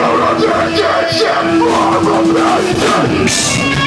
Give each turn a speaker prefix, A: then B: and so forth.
A: You're a magician for a magician